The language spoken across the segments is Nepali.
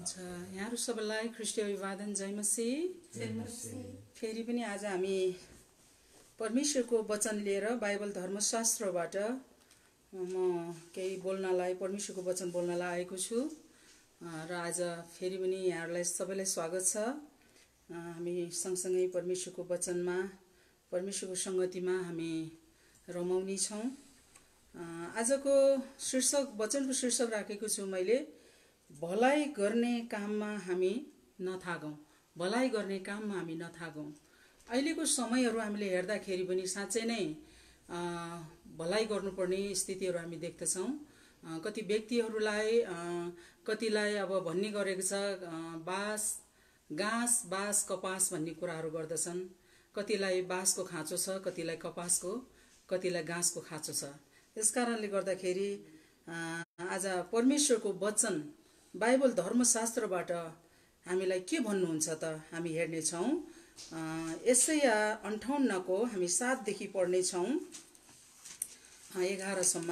हुन्छ। यहाँहरू सबैलाई ख्रिस्टी अभिवादन जयमसी फेरि पनि आज हामी परमेश्वरको वचन लिएर बाइबल धर्मशास्त्रबाट म केही बोल्नलाई परमेश्वरको वचन बोल्नलाई आएको छु। र आज फेरि पनि यहाँहरूलाई सबैलाई स्वागत छ। हामी सँगसँगै परमेश्वरको वचनमा परमेश्वरको सङ्गतिमा हामी रमाउने छौँ। आजको शीर्षक वचनको शीर्षक राखेको छु मैले। भलाइ गर्ने काममा हामी नथागौँ। भलाइ गर्ने काममा हामी नथागौँ। अहिलेको समयहरू हामीले हेर्दाखेरि पनि साँच्चै नै भलाइ गर्नुपर्ने स्थितिहरू हामी देख्दछौँ। कति व्यक्तिहरूलाई कतिलाई अब भन्ने गरेको छ बाँस घाँस बाँस कपास भन्ने कुराहरू गर्दछन्। कतिलाई बाँसको खाँचो छ कतिलाई कपासको कतिलाई घाँसको खाँचो छ। त्यस कारणले गर्दाखेरि आज परमेश्वरको वचन बाइबल धर्मशास्त्रबाट हामीलाई के भन्नुहुन्छ त हामी हेर्नेछौँ यसै अन्ठाउन्नको हामी सातदेखि पढ्नेछौँ एघारसम्म।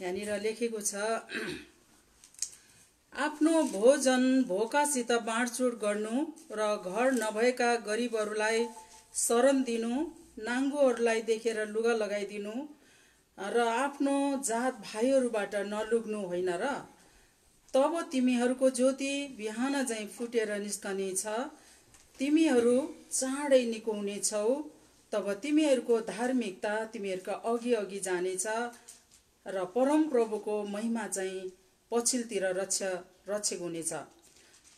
यहाँनिर लेखेको छ आफ्नो भोजन भोकासित बाँडचुड गर्नु र घर नभएका गरिबहरूलाई शरण दिनु नाङ्गोहरूलाई देखेर लुगा लगाइदिनु र आफ्नो जात भाइहरूबाट नलुग्नु होइन र तब तिमीहरूको ज्योति बिहान झैँ फुटेर निस्कनेछ। तिमीहरू चाँडै निको हुनेछौ तब तिमीहरूको धार्मिकता तिमीहरूका अघि अघि जानेछ र परम प्रभुको महिमा चाहिँ पछिल्तिर रक्ष रक्षक हुनेछ।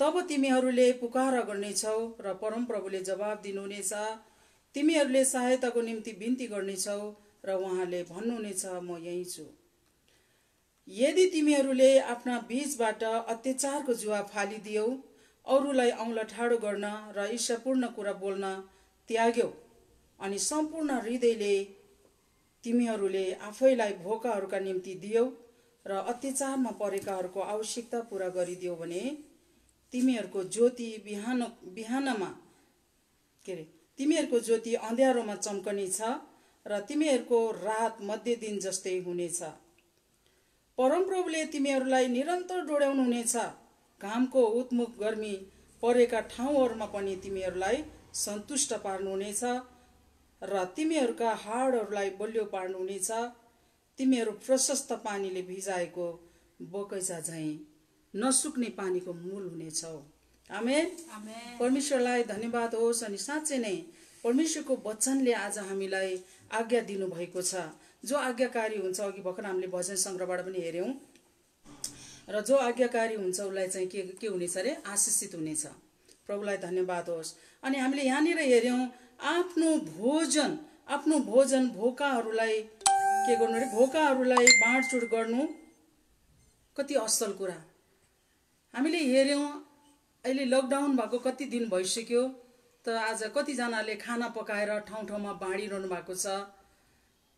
तब तिमीहरूले पुकार गर्नेछौ र परम प्रभुले जवाब दिनुहुनेछ। तिमीहरूले सहायताको निम्ति बिन्ती गर्नेछौ र उहाँले भन्नुहुनेछ म यहीँ छु। यदि तिमीहरूले आफ्ना बीचबाट अत्याचारको जुवा फालिदियौ अरूलाई औँला ठाडो गर्न र ईर्षापूर्ण कुरा बोल्न त्याग्यौ अनि सम्पूर्ण हृदयले तिमीहरूले आफैलाई भोकाहरूका निम्ति दियौ र अत्याचारमा परेकाहरूको आवश्यकता पुरा गरिदियो भने तिमीहरूको ज्योति बिहान बिहानमा के अरे तिमीहरूको ज्योति अँध्यारोमा चम्कने छ र तिमीहरूको रात मध्य दिन जस्तै हुनेछ। परमप्रभुले तिमीहरूलाई निरन्तर डोड्याउनु हुनेछ। घामको उत्मुख गर्मी परेका ठाउँहरूमा पनि तिमीहरूलाई सन्तुष्ट पार्नुहुनेछ र तिमीहरूका हाडहरूलाई बलियो पार्नुहुनेछ तिमीहरू प्रशस्त पानीले भिजाएको बगैँचा झैँ नसुक्ने पानीको मूल हुनेछौ। आमेन। परमेश्वरलाई धन्यवाद होस् अनि साँच्चै नै परमेश्वरको वचनले आज हामीलाई आज्ञा दिनुभएको छ। जो आज्ञाकारी हुन्छ अघि भर्खर हामीले भजन सङ्ग्रहबाट पनि हेऱ्यौँ र जो आज्ञाकारी हुन्छ उसलाई चाहिँ के के हुनेछ अरे? आशिषित हुनेछ। प्रभुलाई धन्यवाद होस्। अनि हामीले यहाँनिर हेऱ्यौँ आफ्नो भोजन आफ्नो भोजन भोकाहरूलाई के गर्नु अरे? भोकाहरूलाई बाँडचुड गर्नु कति असल कुरा। हामीले हेऱ्यौँ अहिले लकडाउन भएको कति दिन भइसक्यो त आज कतिजनाले खाना पकाएर ठाउँ ठाउँमा बाँडिरहनु भएको छ।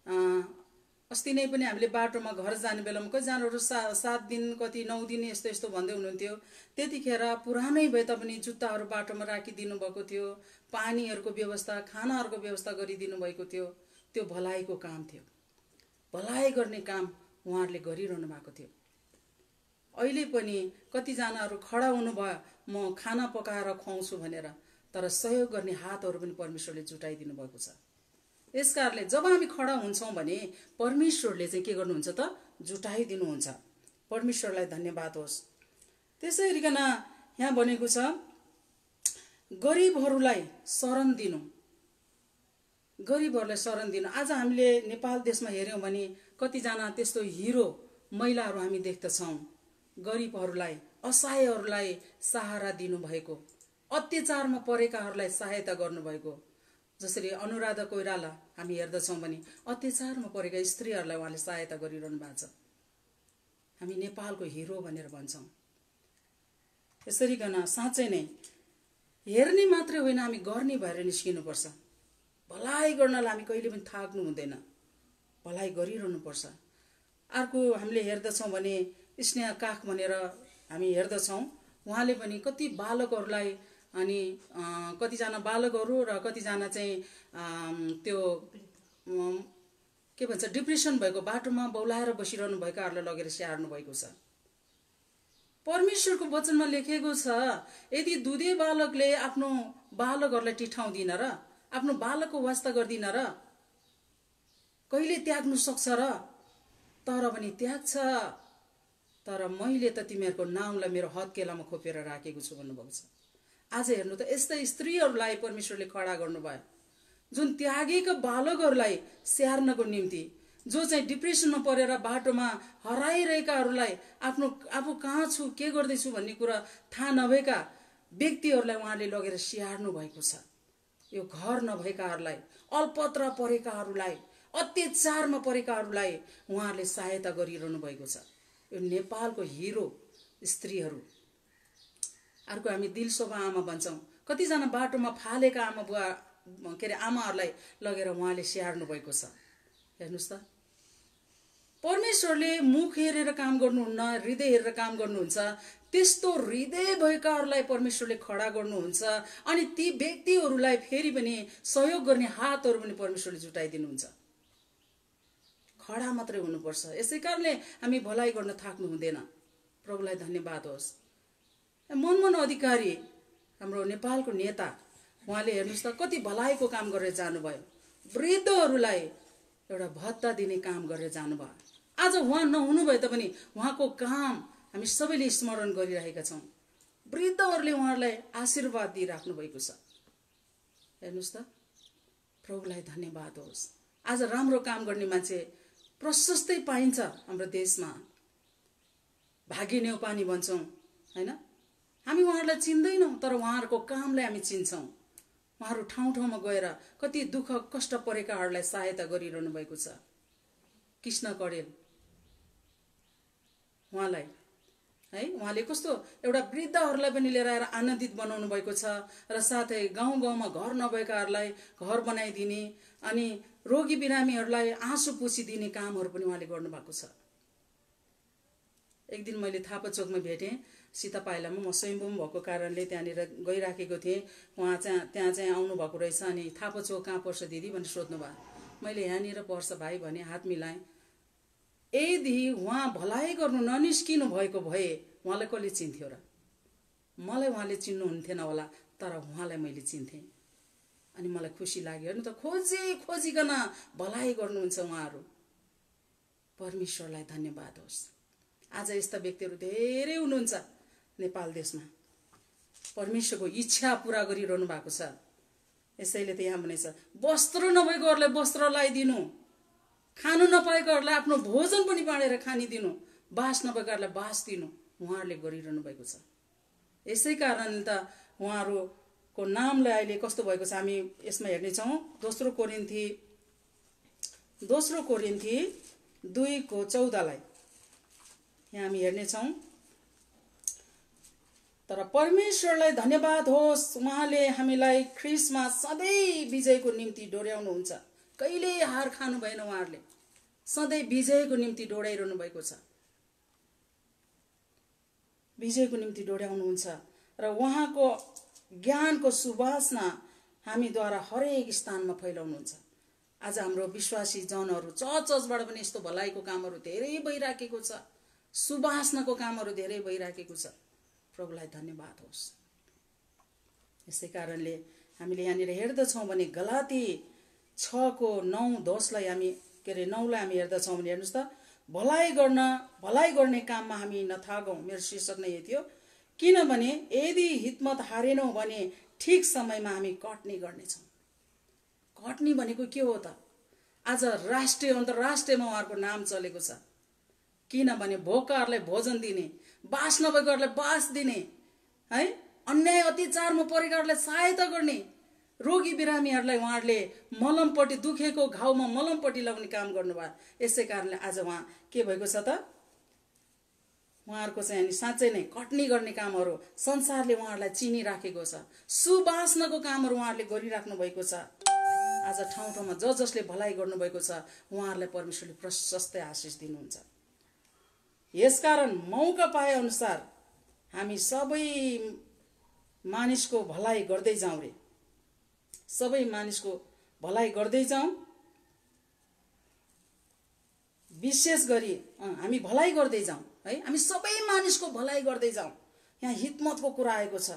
अस्ति नै पनि हामीले बाटोमा घर जाने बेलामा कतिजनाहरू सा सात दिन कति नौ दिन यस्तो यस्तो भन्दै हुनुहुन्थ्यो। त्यतिखेर पुरानै भए तापनि जुत्ताहरू बाटोमा राखिदिनु भएको थियो। पानीहरूको व्यवस्था खानाहरूको व्यवस्था गरिदिनु भएको थियो। त्यो भलाइको काम थियो। भलाइ गर्ने काम उहाँहरूले गरिरहनु भएको थियो। अहिले पनि कतिजनाहरू खडा हुनुभयो म खाना पकाएर खुवाउँछु भनेर तर सहयोग गर्ने हातहरू पनि परमेश्वरले जुटाइदिनु भएको छ। यस कारणले जब हामी खडा हुन्छौँ भने परमेश्वरले चाहिँ के गर्नुहुन्छ त? जुटाइदिनुहुन्छ। परमेश्वरलाई धन्यवाद होस्। त्यसै गरिकन यहाँ भनेको छ गरिबहरूलाई शरण दिनु। गरिबहरूलाई शरण दिनु। आज हामीले नेपाल देशमा हेऱ्यौँ भने कतिजना त्यस्तो हिरो महिलाहरू हामी देख्दछौँ। गरिबहरूलाई असहायहरूलाई सहारा दिनुभएको। अत्याचारमा परेकाहरूलाई सहायता गर्नुभएको। जसरी अनुराधा कोइराला हामी हेर्दछौँ भने अत्याचारमा परेका स्त्रीहरूलाई उहाँले सहायता गरिरहनु भएको छ। हामी नेपालको हिरो भनेर भन्छौँ। यसरी गन साँच्चै नै हेर्ने मात्रै होइन हामी गर्ने भएर निस्किनुपर्छ। भलाइ गर्नलाई हामी कहिले पनि थाक्नु हुँदैन। भलाइ गरिरहनुपर्छ। अर्को हामीले हेर्दछौँ भने स्नेह काख भनेर हामी हेर्दछौँ। उहाँले पनि कति बालकहरूलाई अनि कतिजना बालकहरू र कतिजना चाहिँ त्यो के भन्छ डिप्रेसन भएको बाटोमा बौलाएर बसिरहनु भएकाहरूलाई लगेर स्याहार्नु भएको छ। परमेश्वरको वचनमा लेखेको छ यदि दुधे बालकले आफ्नो बालकहरूलाई टिठाउँदिन र आफ्नो बालकको वास्ता गर्दिन र कहिले त्याग्नु सक्छ र तर पनि त्याग्छ तर मैले त तिमीहरूको नामलाई मेरो हत्केलामा खोपेर राखेको छु भन्नुभएको छ। आज हेर्नु त यस्तै स्त्रीहरूलाई परमेश्वरले खडा गर्नुभयो। जुन त्यागेका बालकहरूलाई स्याहार्नको निम्ति जो चाहिँ डिप्रेसनमा परेर बाटोमा हराइरहेकाहरूलाई आफ्नो आफू कहाँ छु के गर्दैछु भन्ने कुरा थाहा नभएका व्यक्तिहरूलाई उहाँले लगेर स्याहार्नु भएको छ। यो घर नभएकाहरूलाई अल्पत्र परेकाहरूलाई अत्याचारमा परेकाहरूलाई उहाँहरूले सहायता गरिरहनु भएको छ। यो नेपालको हिरो स्त्रीहरू अर्को हामी दिलशोभा आमा भन्छौँ। कतिजना बाटोमा फालेका आमा बुवा के अरे आमाहरूलाई लगेर उहाँले स्याहार्नु भएको छ। हेर्नुहोस् त। परमेश्वरले मुख हेरेर काम गर्नुहुन्न हृदय हेरेर काम गर्नुहुन्छ त्यस्तो हृदय भएकाहरूलाई परमेश्वरले खडा गर्नुहुन्छ अनि ती व्यक्तिहरूलाई फेरि पनि सहयोग गर्ने हातहरू पनि परमेश्वरले जुटाइदिनुहुन्छ। खडा मात्रै हुनुपर्छ। यसै कारणले हामी भलाइ गर्न थाक्नु हुँदैन। प्रभुलाई धन्यवाद होस्। मनमोहन अधिकारी हाम्रो नेपालको नेता उहाँले हेर्नुहोस् त कति भलाइको काम गरेर जानुभयो। वृद्धहरूलाई एउटा भत्ता दिने काम गरेर जानुभयो। आज उहाँ नहुनु भए तापनि उहाँको काम हामी सबैले स्मरण गरिरहेका छौँ। वृद्धहरूले उहाँहरूलाई आशीर्वाद दिइराख्नु भएको छ। हेर्नुहोस् त प्रभुलाई धन्यवाद होस्। आज राम्रो काम गर्ने मान्छे प्रशस्तै पाइन्छ हाम्रो देशमा। भाग्य नेउपानी भन्छौँ होइन? हामी उहाँहरूलाई चिन्दैनौँ तर उहाँहरूको कामलाई हामी चिन्छौँ। उहाँहरू ठाउँ ठाउँमा गएर कति दुःख कष्ट परेकाहरूलाई सहायता गरिरहनु भएको छ। कृष्ण कडेल उहाँलाई है उहाँले कस्तो एउटा वृद्धहरूलाई पनि लिएर आएर आनन्दित बनाउनु भएको छ र साथै गाउँ गाउँमा घर नभएकाहरूलाई घर बनाइदिने अनि रोगी बिरामीहरूलाई आँसु पुछिदिने कामहरू पनि उहाँले गर्नुभएको छ। एक दिन मैले थापा चोकमा भेटेँ। सीता पाइलामा म स्वयम्भूम भएको कारणले त्यहाँनिर गइराखेको थिएँ। उहाँ चाहिँ त्यहाँ चाहिँ आउनुभएको रहेछ अनि थापा चोक कहाँ पर्छ दिदी भनेर सोध्नु भयो। मैले यहाँनिर पर्छ भाइ भने हात मिलाएँ। यदि उहाँ भलाइ गर्नु ननिस्किनु भएको भए उहाँलाई कसले चिन्थ्यो र? मलाई उहाँले चिन्नुहुन्थेन होला तर उहाँलाई मैले चिन्थेँ। अनि मलाई खुसी लाग्यो। हेर्नु त खोजी खोजिकन भलाइ गर्नुहुन्छ उहाँहरू। परमेश्वरलाई धन्यवाद होस्। आज यस्ता व्यक्तिहरू धेरै हुनुहुन्छ। नेपाल देशमा। परमेश्वरको इच्छा पुरा गरिरहनु भएको छ। यसैले त यहाँ भनेछ वस्त्र नभएकोहरूलाई वस्त्र लगाइदिनु खानु नपाएकोहरूलाई आफ्नो भोजन पनि बाँडेर खानिदिनु। बास नभएकाहरूलाई बास दिनु। उहाँहरूले गरिरहनु भएको छ। यसै कारणले त उहाँहरूको नामलाई अहिले कस्तो भएको छ हामी यसमा हेर्नेछौँ दोस्रो कोरिन्थी दोस्रो कोरिन्थी दुईको चौधलाई यहाँ हामी हेर्नेछौँ तर परमेश्वरलाई धन्यवाद होस्। उहाँले हामीलाई ख्रिसमा सधैँ विजयको निम्ति डोर्याउनुहुन्छ। कहिले हार खानु भएन उहाँहरूले। सधैँ विजयको निम्ति डोडाइरहनु भएको छ। विजयको निम्ति डोड्याउनुहुन्छ र उहाँको ज्ञानको सुवासना हामीद्वारा हरेक स्थानमा फैलाउनुहुन्छ। आज हाम्रो विश्वासी जनहरू चर्च चर्चबाट पनि यस्तो भलाइको कामहरू धेरै भइराखेको छ। सुवासनाको कामहरू धेरै भइराखेको छ। प्रभुलाई धन्यवाद होस्। यसै कारणले हामीले यहाँनिर हेर्दछौँ भने गलाती छको नौ दसलाई हामी के अरे नौलाई हामी हेर्दछौँ भने हेर्नुहोस् त भलाइ गर्न भलाइ गर्ने काममा हामी नथागौँ। मेरो शीर्षक नै यही थियो। किनभने यदि हितमत हारेनौँ भने ठिक समयमा हामी कट्ने गर्नेछौँ। कट्ने भनेको के हो त? आज राष्ट्रिय अन्तर्राष्ट्रियमा उहाँहरूको नाम चलेको छ। किनभने भोकाहरूलाई भोजन दिने बास नभएकोहरूलाई बास दिने है? अन्याय अत्याचारमा परेकाहरूलाई सहायता गर्ने रोगी बिरामीहरूलाई उहाँहरूले मलमपट्टि दुखेको घाउमा मलमपट्टि लगाउने काम गर्नुभयो। यसै कारणले आज उहाँ के भएको छ त? उहाँहरूको चाहिँ अनि साँच्चै नै कटनी गर्ने कामहरू संसारले उहाँहरूलाई चिनिराखेको छ। सुबास्नको कामहरू उहाँहरूले गरिराख्नु भएको छ। आज ठाउँ ठाउँमा ज जसले भलाइ गर्नुभएको छ उहाँहरूलाई परमेश्वरले प्रशस्तै आशिष दिनुहुन्छ। यसकारण मौका पाए अनुसार हामी सबै मानिसको भलाइ गर्दै जाउँ रे। सबै मानिसको भलाइ गर्दै जाउँ। विशेष गरी हामी भलाइ गर्दै जाउँ है? हामी सबै मानिसको भलाइ गर्दै जाउँ। यहाँ हितमतको कुरा आएको छ।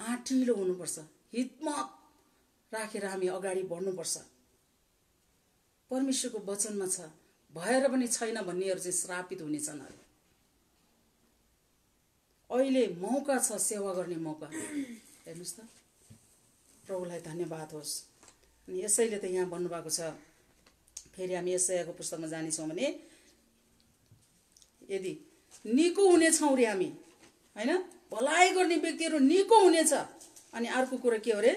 आँटिलो हुनुपर्छ। हितमत राखेर हामी अगाडि बढ्नुपर्छ। परमेश्वरको वचनमा छ भएर पनि छैन भन्नेहरू चाहिँ श्रापित हुनेछन् अरे। अहिले मौका छ सेवा गर्ने मौका। हेर्नुहोस् त। प्रभुलाई धन्यवाद होस्। अनि यसैले त यहाँ भन्नुभएको छ फेरि हामी यसैको पुस्तकमा जानेछौँ भने यदि निको हुनेछौँ रे हामी होइन? भलाइ गर्ने व्यक्तिहरू निको हुनेछ। अनि अर्को कुरो के हो अरे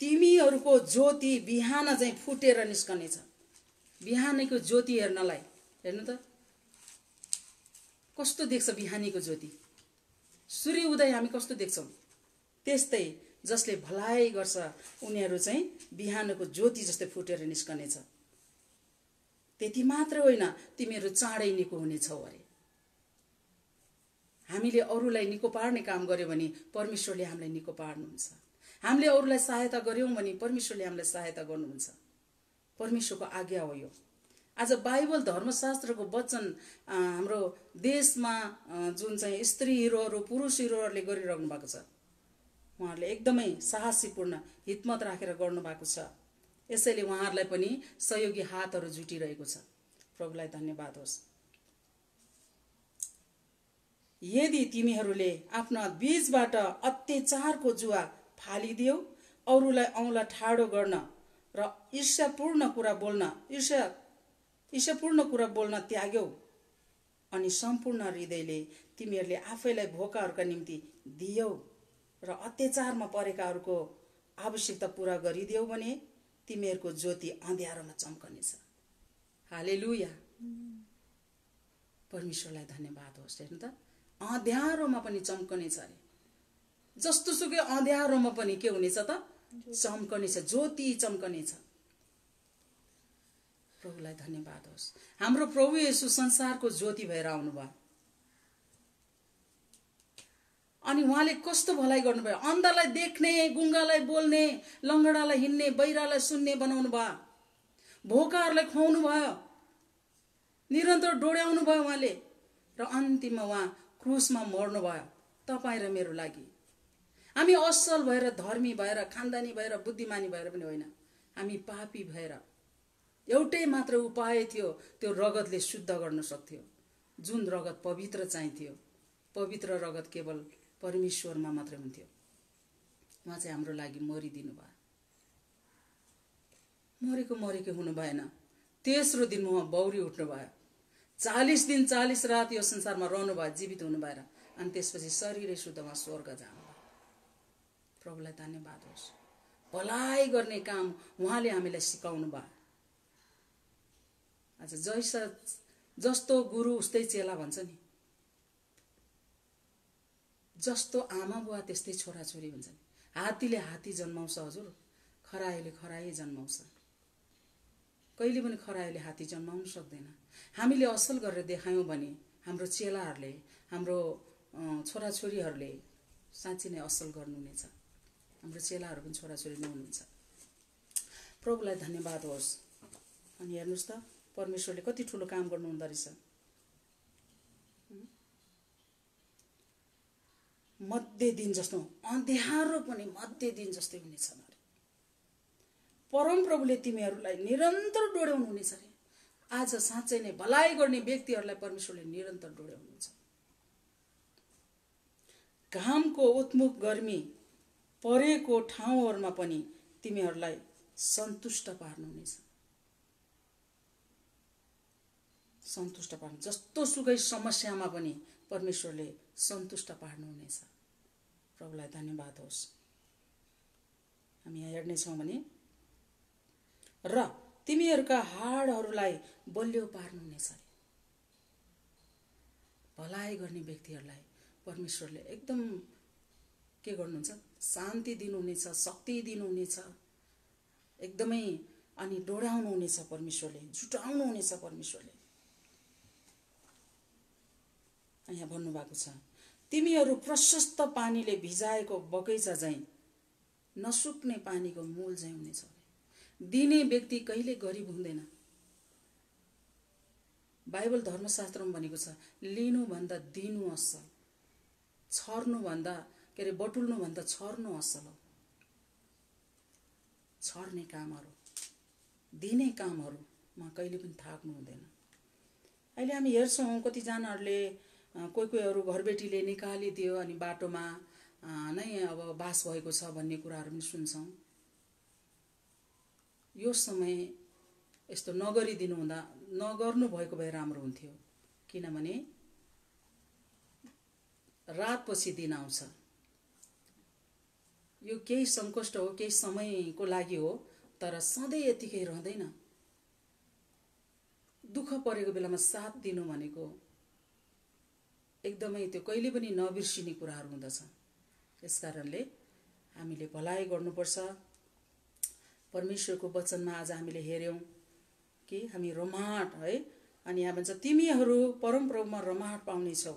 तिमीहरूको ज्योति बिहान चाहिँ फुटेर निस्कनेछ। बिहानैको ज्योति हेर्नलाई। हेर्नु त। कस्तो देख्छ बिहानीको ज्योति? सूर्य उदय हामी कस्तो देख्छौँ? त्यस्तै जसले भलाइ गर्छ उनीहरू चाहिँ बिहानको ज्योति जस्तै फुटेर निस्कनेछ। त्यति मात्र होइन तिमीहरू चाँडै निको हुनेछौ अरे। हामीले अरूलाई निको पार्ने काम गर्यो भने परमेश्वरले हामीलाई निको पार्नुहुन्छ। हामीले अरूलाई सहायता गऱ्यौँ भने परमेश्वरले हामीलाई सहायता गर्नुहुन्छ। परमेश्वरको आज्ञा हो यो। आज बाइबल धर्मशास्त्रको वचन हाम्रो देशमा जुन चाहिँ स्त्री हिरोहरू पुरुष हिरोहरूले गरिरहनु भएको छ उहाँहरूले एकदमै साहसीपूर्ण हितमत राखेर गर्नुभएको छ। यसैले उहाँहरूलाई पनि सहयोगी हातहरू जुटिरहेको छ। प्रभुलाई धन्यवाद होस्। यदि तिमीहरूले आफ्ना बीचबाट अत्याचारको जुवा फालिदियो अरूलाई औँला ठाडो गर्न र ईर्ष्यापूर्ण कुरा बोल्न ईर्ष्या ईर्ष्यापूर्ण कुरा बोल्न त्याग्यौ। अनि सम्पूर्ण हृदयले तिमीहरूले आफैलाई भोकाहरूका निम्ति दियौ र अत्याचारमा परेकाहरूको आवश्यकता पुरा गरिदियौ भने तिमीहरूको ज्योति अँध्यारोमा चम्कनेछ। हाले लुया परमेश्वरलाई धन्यवाद होस् हेर्नु त। अँध्यारोमा पनि चम्कनेछ अरे। जस्तो सुकै अँध्यारोमा पनि के हुनेछ त? चम्कनेछ ज्योति चम्कनेछ प्रभुलाई धन्यवाद होस्। हाम्रो प्रभु यसो संसारको ज्योति भएर आउनुभयो। अनि उहाँले कस्तो भलाइ गर्नुभयो? अन्धलाई देख्ने गुङ्गालाई बोल्ने लङ्गडालाई हिँड्ने बहिरालाई सुन्ने बनाउनु भयो। भोकाहरूलाई खुवाउनु भयो। निरन्तर डोड्याउनु भयो उहाँले। र अन्तिममा उहाँ क्रुसमा मर्नु भयो। तपाईँ र मेरो लागि। हामी असल भएर धर्मी भएर खानदानी भएर बुद्धिमानी भएर पनि होइन। हामी पापी भएर। एउटै मात्र उपाय थियो त्यो रगतले शुद्ध गर्न सक्थ्यो। जुन रगत पवित्र चाहिन्थ्यो पवित्र रगत केवल परमेश्वरमा मात्रै हुन्थ्यो। उहाँ चाहिँ हाम्रो लागि मरिदिनु भयो। मरेको मरेको हुनु भएन। तेस्रो दिन उहाँ बौरी उठ्नु भयो। चालिस दिन चालिस रात यो संसारमा रहनु भयो जीवित हुनु भएर। अनि त्यसपछि शरीरै शुद्ध उहाँ स्वर्ग जानुभयो प्रभुलाई धन्यवाद होस्। भलाइ गर्ने काम उहाँले हामीलाई सिकाउनु भयो। आज जैसा जस्तो गुरु उस्तै चेला भन्छ नि। जस्तो आमा बुवा त्यस्तै छोराछोरी भन्छन् हात्तीले हात्ती जन्माउँछ हजुर। खरायोले खरायै जन्माउँछ। कहिले पनि खरायोले हात्ती जन्माउनु सक्दैन। हामीले असल गरेर देखायौँ भने हाम्रो चेलाहरूले हाम्रो छोराछोरीहरूले साँच्ची नै असल गर्नुहुनेछ। हाम्रो चेलाहरू पनि छोराछोरी नै हुनुहुन्छ। प्रभुलाई धन्यवाद होस्। अनि हेर्नुहोस् त परमेश्वरले कति ठुलो काम गर्नुहुँदो रहेछ। मध्य दिन जस्तो अँध्यारो पनि मध्य दिन जस्तै हुनेछ अरे परम प्रभुले तिमीहरूलाई निरन्तर डोड्याउनु हुनेछ अरे आज साँच्चै नै भलाइ गर्ने व्यक्तिहरूलाई परमेश्वरले निरन्तर डोड्याउनुहुन्छ घामको उत्मुख गर्मी परेको ठाउँहरूमा पनि तिमीहरूलाई सन्तुष्ट पार्नुहुनेछ। सन्तुष्ट पार्नु जस्तो सुकै समस्यामा पनि परमेश्वरले सन्तुष्ट पार्नुहुनेछ। प्रभुलाई धन्यवाद होस्। हामी यहाँ हेर्नेछौँ भने र तिमीहरूका हाडहरूलाई बलियो पार्नुहुनेछ भलाइ गर्ने व्यक्तिहरूलाई परमेश्वरले एकदम के गर्नुहुन्छ? शान्ति दिनुहुनेछ शक्ति दिनुहुनेछ। एकदमै अनि डोडाउनु हुनेछ परमेश्वरले जुटाउनु हुनेछ परमेश्वरले। यहाँ भन्नुभएको छ तिमीहरू प्रशस्त पानीले भिजाएको बगैँचा झैँ नसुक्ने पानीको मूल झैँ हुनेछ दिने व्यक्ति कहिले गरिब हुँदैन। बाइबल धर्मशास्त्रमा भनेको छ लिनुभन्दा दिनु असल छर्नुभन्दा के अरे बटुल्नुभन्दा छर्नु असल हो। छर्ने कामहरू दिने कामहरूमा कहिले पनि थाक्नु हुँदैन। अहिले हामी हेर्छौँ कतिजनाहरूले कोही कोहीहरू घरबेटीले निकालिदियो अनि बाटोमा नै अब बास भएको छ भन्ने कुराहरू पनि सुन्छौँ। यो समय यस्तो नगरिदिनु हुँदा नगर्नु भएको भए राम्रो हुन्थ्यो। किनभने रातपछि दिन आउँछ। यो केही सङ्कष्ट हो केही समयको लागि हो तर सधैँ यतिकै रहँदैन। दुःख परेको बेलामा साथ दिनु भनेको एकदमै त्यो कहिले पनि नबिर्सिने कुराहरू हुँदछ। त्यस कारणले हामीले भलाइ गर्नुपर्छ। परमेश्वरको वचनमा आज हामीले हेऱ्यौँ कि हामी रमाट है? अनि यहाँ भन्छ तिमीहरू परमप्रभुमा रमाट पाउनेछौ।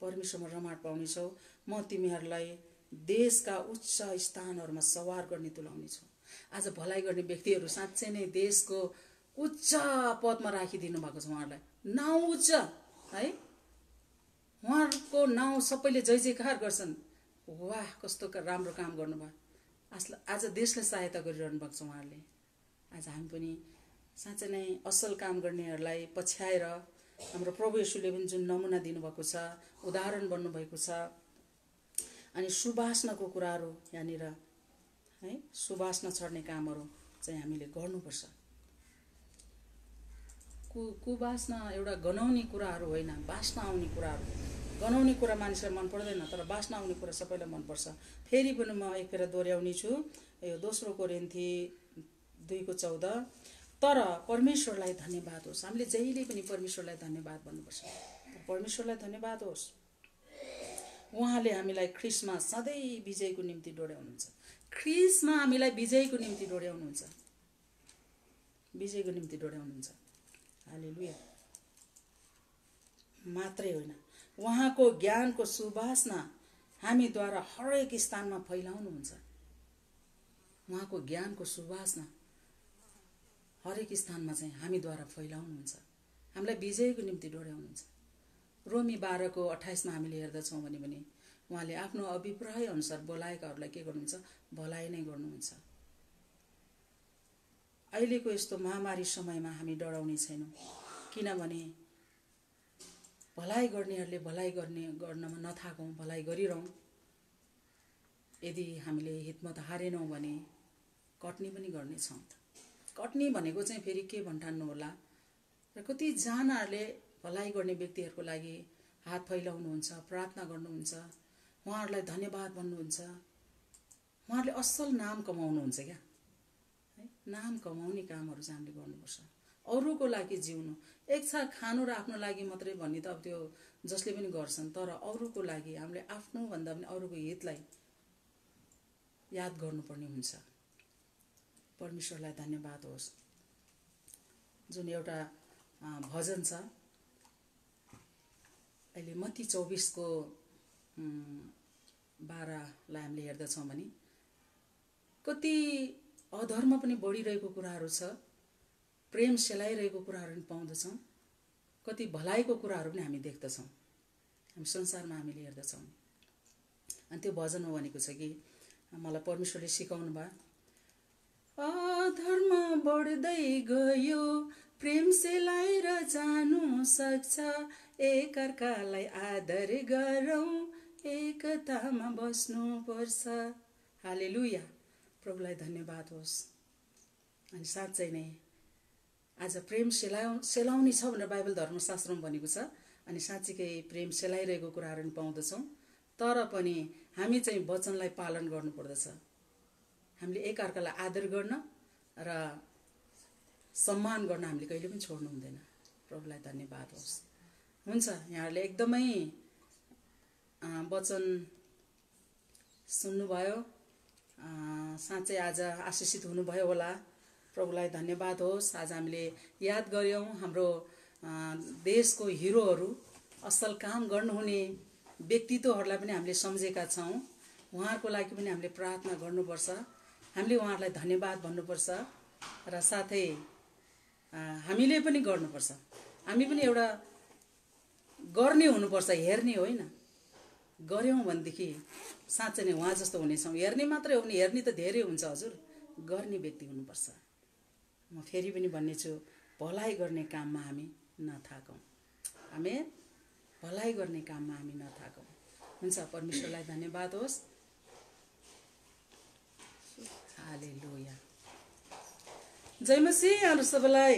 परमेश्वरमा रमाट पाउनेछौ। म तिमीहरूलाई देशका उच्च स्थानहरूमा सवार गर्ने तुलाउनेछु। आज भलाइ गर्ने व्यक्तिहरू साँच्चै नै देशको उच्च पदमा राखिदिनु भएको छ उहाँहरूलाई। नाउँ उच्च है? उहाँहरूको नाउँ सबैले जय जयकार गर्छन्। वाह कस्तो राम्रो काम गर्नुभयो। आज आज देशलाई सहायता गरिरहनु भएको छ उहाँहरूले। आज हामी पनि साँच्चै नै असल काम गर्नेहरूलाई पछ्याएर हाम्रो प्रभु यशुले पनि जुन नमुना दिनुभएको छ उदाहरण बन्नुभएको छ अनि सुवासनाको कुराहरू यहाँनिर है सुवासना छर्ने कामहरू चाहिँ हामीले गर्नुपर्छ। कु कुवासना एउटा गनाउने कुराहरू होइन बास्ना आउने कुराहरू। गनाउने कुरा मानिसलाई मन पर्दैन तर बास्न आउने कुरा सबैलाई मनपर्छ फेरि पनि म एक फेर दोहोऱ्याउने छु यो दोस्रो कोरेन्थी दुईको चौध। तर परमेश्वरलाई धन्यवाद होस्। हामीले जहिले पनि परमेश्वरलाई धन्यवाद भन्नुपर्छ। परमेश्वरलाई धन्यवाद होस्। उहाँले हामीलाई ख्रिसमा सधैँ विजयको निम्ति डोर्याउनुहुन्छ। ख्रिसमा हामीलाई विजयको निम्ति डोर्याउनुहुन्छ। विजयको निम्ति डोर्याउनुहुन्छ। हाले मात्रै होइन। उहाँको ज्ञानको सुवासना हामीद्वारा हरेक स्थानमा फैलाउनुहुन्छ। उहाँको ज्ञानको सुवासना हरेक स्थानमा चाहिँ हामीद्वारा फैलाउनुहुन्छ। हामीलाई विजयको निम्ति डोर्याउनुहुन्छ। रोमी बाह्रको अठाइसमा हामीले हेर्दछौँ भने उहाँले आफ्नो अभिप्राय अनुसार बोलाएकाहरूलाई के गर्नुहुन्छ? भलाइ नै गर्नुहुन्छ। अहिलेको यस्तो महामारी समयमा हामी डराउने छैनौँ। किनभने भलाइ गर्नेहरूले भलाइ गर्ने गर्नमा नथाकौँ भलाइ गरिरहँ। यदि हामीले हितमत हारेनौँ भने कट्नी पनि गर्नेछौँ कट्नी भनेको चाहिँ फेरि के भन्ठान्नु होला? र कतिजनाहरूले भलाइ गर्ने व्यक्तिहरूको लागि हात फैलाउनुहुन्छ प्रार्थना गर्नुहुन्छ। उहाँहरूलाई धन्यवाद भन्नुहुन्छ। उहाँहरूले असल नाम कमाउनुहुन्छ क्या। है नाम कमाउने कामहरू चाहिँ हामीले गर्नुपर्छ। अरूको लागि जिउनु। एक छ खानु र आफ्नो लागि मात्रै भन्ने त अब त्यो जसले पनि गर्छन् तर अरूको लागि हामीले आफ्नो भन्दा पनि अरूको हितलाई याद गर्नुपर्ने हुन्छ। परमेश्वरलाई धन्यवाद होस्। जुन एउटा भजन छ अहिले मती चौबिसको बाह्रलाई हामीले हेर्दछौँ भने कति अधर्म पनि बढिरहेको कुराहरू छ प्रेम सेलाइरहेको कुराहरू पनि पाउँदछौँ कति भलाइको कुराहरू पनि हामी देख्दछौँ हामी संसारमा हामीले हेर्दछौँ। अनि त्यो भजनमा भनेको छ कि मलाई परमेश्वरले सिकाउनु भयो। अधर्म बढ्दै गयो प्रेम सेलाएर जानु सक्छ। एकअर्कालाई आदर गरौँ। एकतामा बस्नु पर्छ हाले लुया प्रभुलाई धन्यवाद होस्। अनि साँच्चै नै आज प्रेम सेलाउ सेलाउने छ भनेर बाइबल धर्मशास्त्रमा भनेको छ। अनि साँच्चीकै प्रेम सेलाइरहेको कुराहरू पनि पाउँदछौँ। तर पनि हामी चाहिँ वचनलाई पालन गर्नुपर्दछ। हामीले एकअर्कालाई आदर गर्न र सम्मान गर्न हामीले कहिले पनि छोड्नु हुँदैन। प्रभुलाई धन्यवाद होस्। हुन्छ यहाँहरूले एकदमै वचन सुन्नुभयो। साँच्चै आज आशिषित हुनुभयो होला। प्रभुलाई धन्यवाद होस्। आज हामीले याद गऱ्यौँ हाम्रो देशको हिरोहरू। असल काम गर्नुहुने व्यक्तित्वहरूलाई पनि हामीले सम्झेका छौँ। उहाँहरूको लागि पनि हामीले प्रार्थना गर्नुपर्छ। हामीले उहाँहरूलाई धन्यवाद भन्नुपर्छ। र साथै हामीले पनि गर्नुपर्छ। हामी पनि एउटा गर्ने हुनुपर्छ हेर्ने होइन। गऱ्यौँ भनेदेखि साँच्चै नै उहाँ जस्तो हुनेछौँ हेर्ने मात्रै हो भने हेर्ने त धेरै हुन्छ हजुर। गर्ने व्यक्ति हुनुपर्छ। म फेरि पनि भन्नेछु भलाइ गर्ने काममा हामी नथाकौँ। हामी भलाइ गर्ने काममा हामी नथाकौँ। हुन्छ परमेश्वरलाई धन्यवाद होस्। हाले लोया जय मसी सबैलाई।